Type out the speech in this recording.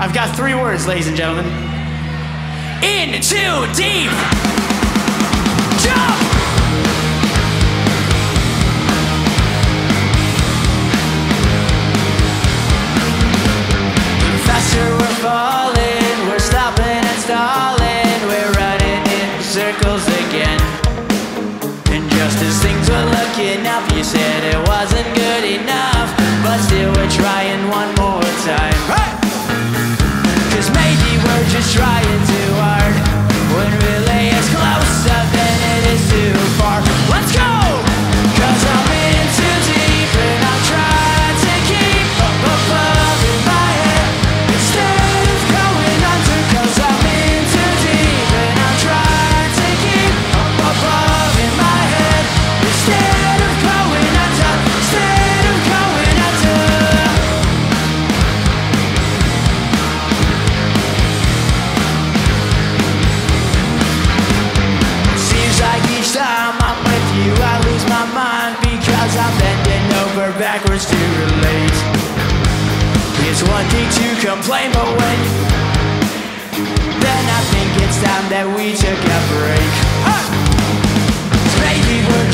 I've got three words, ladies and gentlemen. In too deep. Jump. Faster we're falling, we're stopping and stalling, we're running in circles again. And just as things were looking up, you said backwards to relate. It's one thing to complain, but when then I think it's time that we took a break. Maybe we're